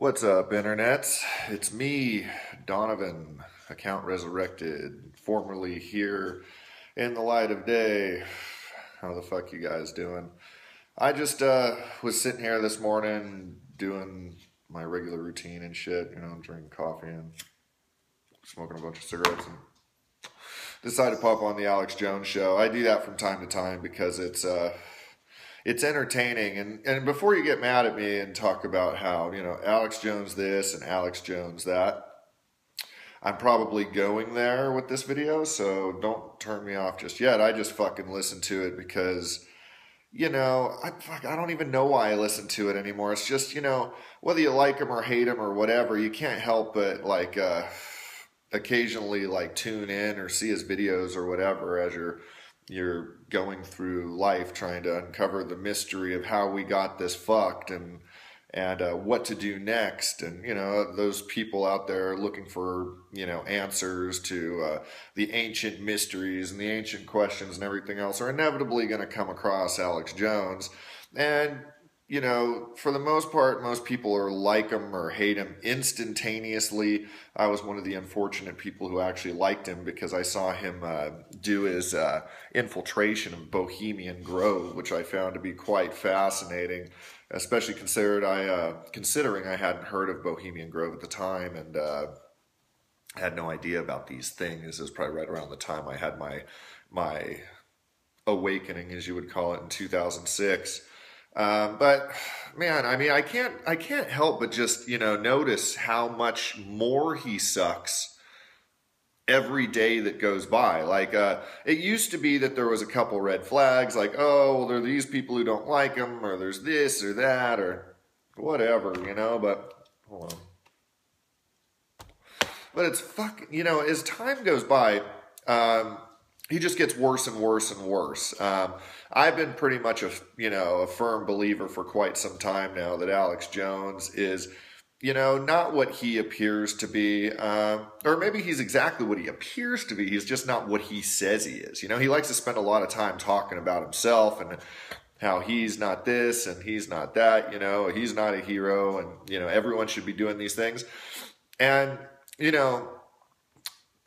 What's up, Internet? It's me, Donovan, account resurrected, formerly here in the light of day. How the fuck you guys doing? I just uh, was sitting here this morning doing my regular routine and shit, you know, drinking coffee and smoking a bunch of cigarettes and decided to pop on the Alex Jones show. I do that from time to time because it's uh, it's entertaining. And and before you get mad at me and talk about how you know Alex Jones this and Alex Jones that, I'm probably going there with this video, so don't turn me off just yet. I just fucking listen to it because. You know, I fuck, I don't even know why I listen to it anymore. It's just, you know, whether you like him or hate him or whatever, you can't help but like uh occasionally like tune in or see his videos or whatever as you're you're going through life trying to uncover the mystery of how we got this fucked and and uh, what to do next. And you know those people out there looking for you know answers to uh, the ancient mysteries and the ancient questions and everything else are inevitably going to come across alex jones. And you know, for the most part, most people are like him or hate him instantaneously. I was one of the unfortunate people who actually liked him because I saw him uh, do his uh, infiltration of Bohemian Grove, which I found to be quite fascinating, especially considered I uh, considering I hadn't heard of Bohemian Grove at the time and uh, had no idea about these things. It was probably right around the time I had my my awakening, as you would call it, in 2006. Um, but man, I mean, I can't, I can't help but just you know notice how much more he sucks every day that goes by. Like uh, it used to be that there was a couple red flags, like oh, well, there are these people who don't like him, or there's this or that, or whatever, you know. But hold on. But it's fucking, you know, as time goes by. Um, he just gets worse and worse and worse. Um, I've been pretty much a you know a firm believer for quite some time now that Alex Jones is you know not what he appears to be, um, or maybe he's exactly what he appears to be. He's just not what he says he is. You know, he likes to spend a lot of time talking about himself and how he's not this and he's not that. You know, he's not a hero, and you know everyone should be doing these things. And you know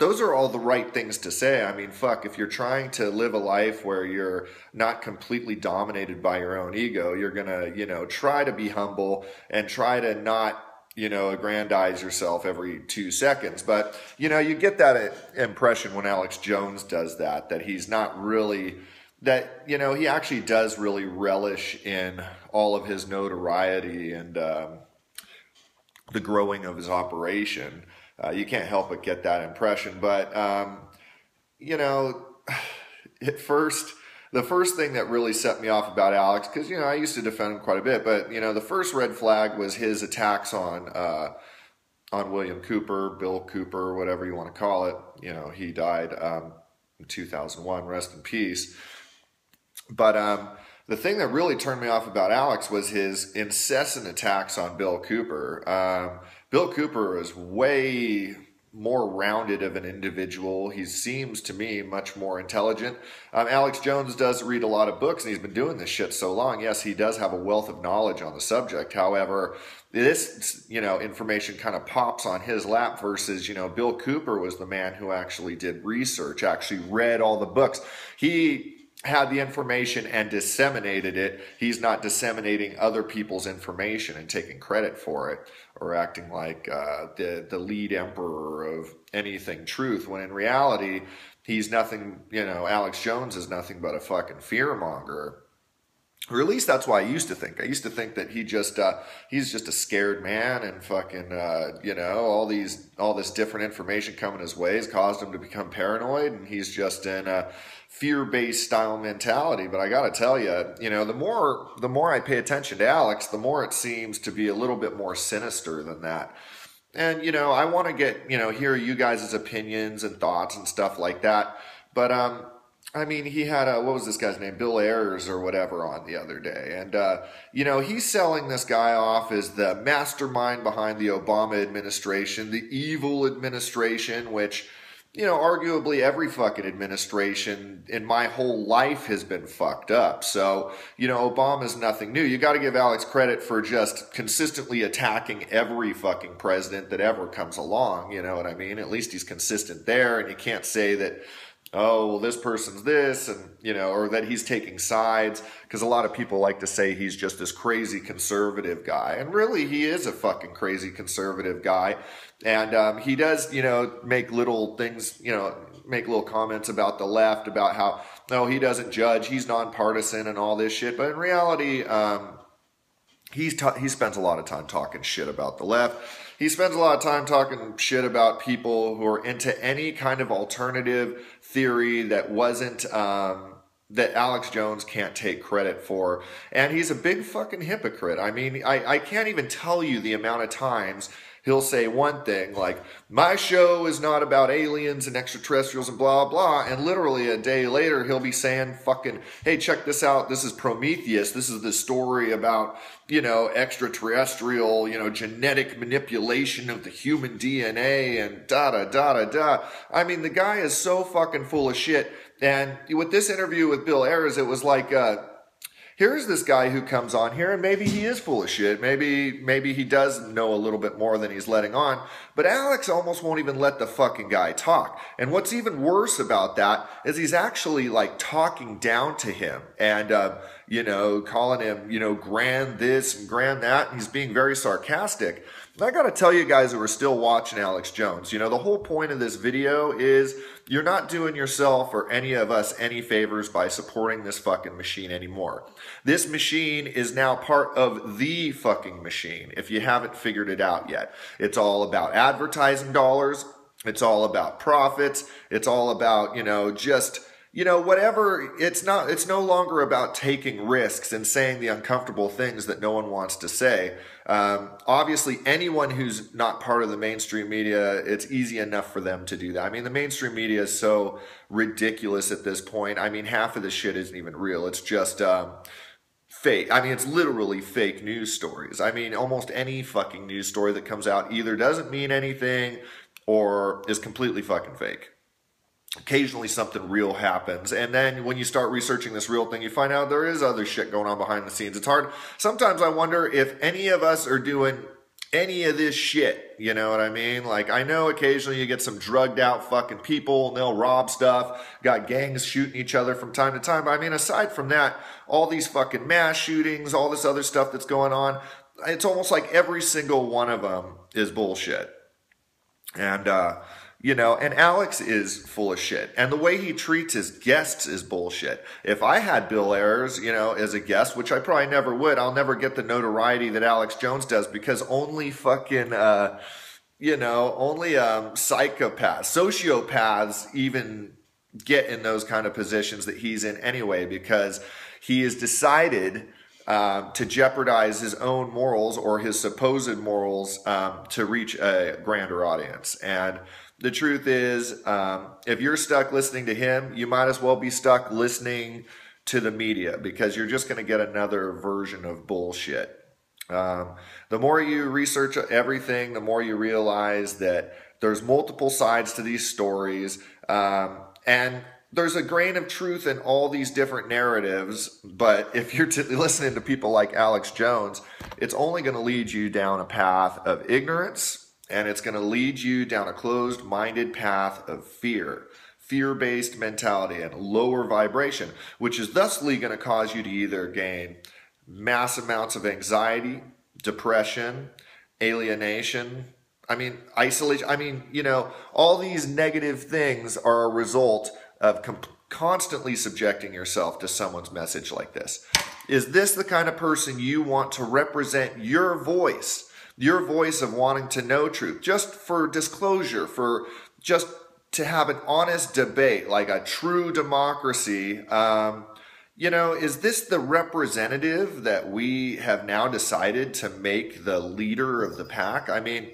those are all the right things to say. I mean, fuck, if you're trying to live a life where you're not completely dominated by your own ego, you're going to, you know, try to be humble and try to not, you know, aggrandize yourself every two seconds. But, you know, you get that impression when Alex Jones does that, that he's not really, that, you know, he actually does really relish in all of his notoriety and um, the growing of his operation uh, you can't help but get that impression. But um, you know, at first, the first thing that really set me off about Alex, because you know I used to defend him quite a bit, but you know the first red flag was his attacks on uh, on William Cooper, Bill Cooper, whatever you want to call it. You know he died um, in 2001. Rest in peace. But um, the thing that really turned me off about Alex was his incessant attacks on Bill Cooper. Um, Bill Cooper is way more rounded of an individual. He seems to me much more intelligent. Um, Alex Jones does read a lot of books and he's been doing this shit so long. Yes, he does have a wealth of knowledge on the subject. However, this, you know, information kind of pops on his lap versus, you know, Bill Cooper was the man who actually did research, actually read all the books. He had the information and disseminated it. He's not disseminating other people's information and taking credit for it or acting like uh, the the lead emperor of anything truth. When in reality, he's nothing. You know, Alex Jones is nothing but a fucking fearmonger. Or at least that's why I used to think. I used to think that he just uh, he's just a scared man and fucking uh, you know all these all this different information coming his way has caused him to become paranoid and he's just in a fear based style mentality. But I got to tell you, you know, the more the more I pay attention to Alex, the more it seems to be a little bit more sinister than that. And you know, I want to get you know hear you guys' opinions and thoughts and stuff like that. But um, I mean, he had a what was this guy's name, Bill Ayers or whatever, on the other day, and uh, you know he's selling this guy off as the mastermind behind the Obama administration, the evil administration, which you know, arguably every fucking administration in my whole life has been fucked up. So, you know, Obama's nothing new. You got to give Alex credit for just consistently attacking every fucking president that ever comes along. You know what I mean? At least he's consistent there, and you can't say that oh, well, this person's this, and, you know, or that he's taking sides. Because a lot of people like to say he's just this crazy conservative guy. And really, he is a fucking crazy conservative guy. And um, he does, you know, make little things, you know, make little comments about the left, about how, no, he doesn't judge, he's nonpartisan and all this shit. But in reality, um, he's ta- he spends a lot of time talking shit about the left he spends a lot of time talking shit about people who are into any kind of alternative theory that wasn't um, that Alex Jones can't take credit for. And he's a big fucking hypocrite. I mean, I, I can't even tell you the amount of times he'll say one thing like, my show is not about aliens and extraterrestrials and blah, blah. And literally a day later, he'll be saying, fucking, hey, check this out. This is Prometheus. This is the story about, you know, extraterrestrial, you know, genetic manipulation of the human DNA and da, da, da, da, da. I mean, the guy is so fucking full of shit. And with this interview with Bill Ayers, it was like, uh, here's this guy who comes on here and maybe he is full of shit. Maybe maybe he does know a little bit more than he's letting on. But Alex almost won't even let the fucking guy talk. And what's even worse about that is he's actually like talking down to him and uh, you know calling him you know grand this and grand that. And he's being very sarcastic. And I got to tell you guys who are still watching Alex Jones, you know the whole point of this video is you're not doing yourself or any of us any favors by supporting this fucking machine anymore. This machine is now part of the fucking machine if you haven't figured it out yet. It's all about advertising dollars. It's all about profits. It's all about, you know, just you know, whatever, it's not, it's no longer about taking risks and saying the uncomfortable things that no one wants to say. Um, obviously, anyone who's not part of the mainstream media, it's easy enough for them to do that. I mean, the mainstream media is so ridiculous at this point. I mean, half of the shit isn't even real. It's just, um, fake. I mean, it's literally fake news stories. I mean, almost any fucking news story that comes out either doesn't mean anything or is completely fucking fake occasionally something real happens. And then when you start researching this real thing you find out there is other shit going on behind the scenes. It's hard. Sometimes i wonder if any of us are doing any of this shit. You know what i mean? Like i know occasionally you get some drugged out fucking people and they'll rob stuff got gangs shooting each other from time to time. But i mean aside from that all these fucking mass shootings all this other stuff that's going on it's almost like every single one of them is bullshit. And uh you know, and Alex is full of shit. And the way he treats his guests is bullshit. If I had Bill Ayers, you know, as a guest, which I probably never would, I'll never get the notoriety that Alex Jones does because only fucking, uh, you know, only um, psychopaths, sociopaths even get in those kind of positions that he's in anyway because he has decided uh, to jeopardize his own morals or his supposed morals um, to reach a grander audience. And the truth is, um, if you're stuck listening to him, you might as well be stuck listening to the media because you're just going to get another version of bullshit. Um, the more you research everything, the more you realize that there's multiple sides to these stories. Um, and there's a grain of truth in all these different narratives, but if you're t- listening to people like Alex Jones, it's only going to lead you down a path of ignorance and it's going to lead you down a closed minded path of fear, fear based mentality, and lower vibration, which is thusly going to cause you to either gain mass amounts of anxiety, depression, alienation. I mean, isolation. I mean, you know, all these negative things are a result of comp- constantly subjecting yourself to someone's message like this. Is this the kind of person you want to represent your voice? your voice of wanting to know truth, just for disclosure, for just to have an honest debate, like a true democracy. Um, you know, is this the representative that we have now decided to make the leader of the pack? I mean,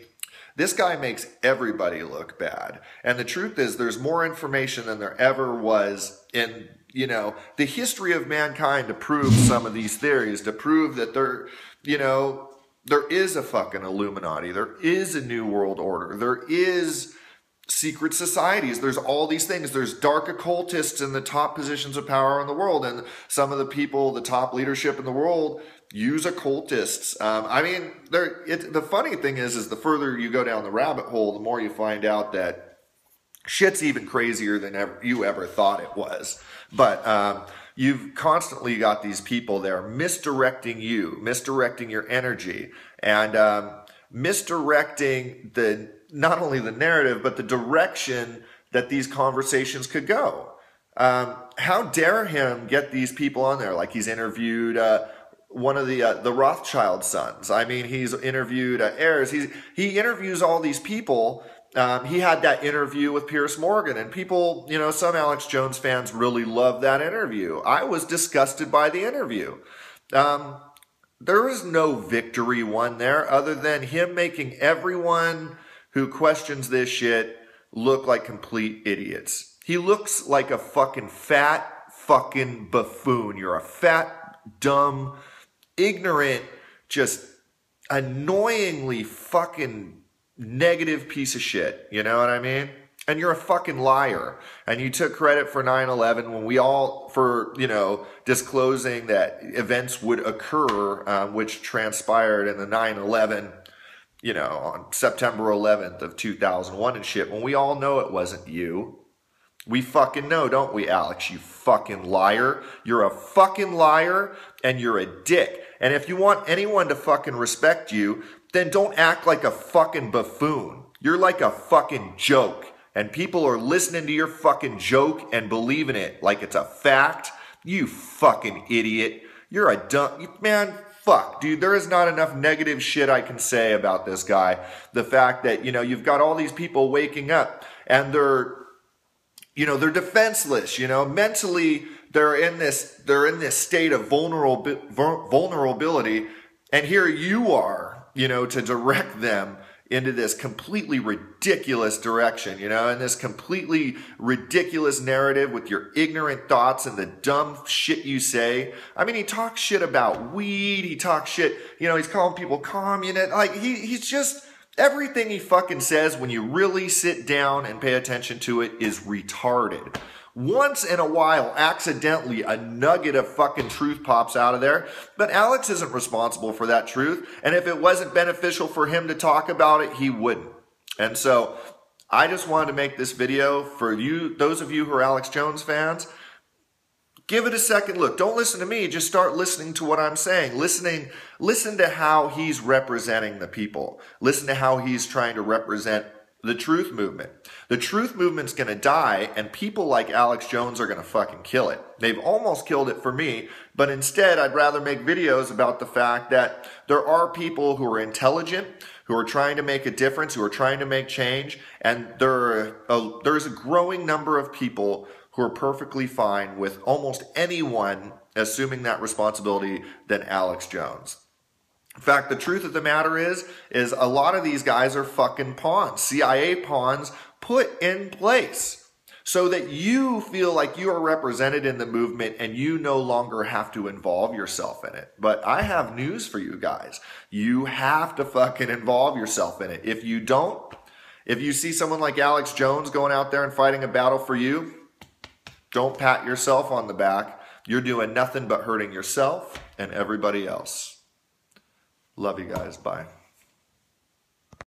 this guy makes everybody look bad. And the truth is, there's more information than there ever was in, you know, the history of mankind to prove some of these theories, to prove that they're, you know, there is a fucking Illuminati. There is a New World Order. There is, secret societies. There's all these things. There's dark occultists in the top positions of power in the world, and some of the people, the top leadership in the world, use occultists. Um, I mean, the funny thing is, is the further you go down the rabbit hole, the more you find out that shit's even crazier than ever, you ever thought it was. But um, you've constantly got these people there misdirecting you, misdirecting your energy, and um, misdirecting the not only the narrative but the direction that these conversations could go. Um, how dare him get these people on there? Like he's interviewed uh, one of the uh, the Rothschild sons. I mean, he's interviewed uh, heirs. He's he interviews all these people. Um, he had that interview with Piers Morgan, and people, you know, some Alex Jones fans really loved that interview. I was disgusted by the interview. Um, there is no victory won there other than him making everyone who questions this shit look like complete idiots. He looks like a fucking fat fucking buffoon. You're a fat, dumb, ignorant, just annoyingly fucking negative piece of shit. You know what I mean? and you're a fucking liar. And you took credit for 9-11 when we all, for, you know, disclosing that events would occur, um, which transpired in the 9-11, you know, on September 11th of 2001 and shit, when we all know it wasn't you. We fucking know, don't we, Alex? You fucking liar. You're a fucking liar and you're a dick. And if you want anyone to fucking respect you, then don't act like a fucking buffoon. You're like a fucking joke and people are listening to your fucking joke and believing it like it's a fact, you fucking idiot. You're a dumb man. Fuck, dude, there is not enough negative shit I can say about this guy. The fact that, you know, you've got all these people waking up and they're, you know, they're defenseless, you know, mentally they're in this, they're in this state of vulnerable, vulnerability. And here you are, you know, to direct them into this completely ridiculous direction, you know, and this completely ridiculous narrative with your ignorant thoughts and the dumb shit you say. I mean, he talks shit about weed. He talks shit, you know, he's calling people communist. Like, he, he's just, everything he fucking says when you really sit down and pay attention to it is retarded once in a while, accidentally, a nugget of fucking truth pops out of there. But Alex isn't responsible for that truth. And if it wasn't beneficial for him to talk about it, he wouldn't. And so I just wanted to make this video for you, those of you who are Alex Jones fans. Give it a second look. Don't listen to me. Just start listening to what I'm saying. Listening, listen to how he's representing the people. Listen to how he's trying to represent the truth movement. The truth movement's to die, and people like Alex Jones are to fucking kill it. They've almost killed it for me, but instead, I'd rather make videos about the fact that there are people who are intelligent, who are trying to make a difference, who are trying to make change, and there a, there's a growing number of people who are perfectly fine with almost anyone assuming that responsibility than Alex Jones. In fact, the truth of the matter is, is a lot of these guys are fucking pawns, CIA pawns put in place so that you feel like you are represented in the movement and you no longer have to involve yourself in it. But I have news for you guys. You have to fucking involve yourself in it. If you don't, if you see someone like Alex Jones going out there and fighting a battle for you, don't pat yourself on the back. You're doing nothing but hurting yourself and everybody else. Love you guys. Bye.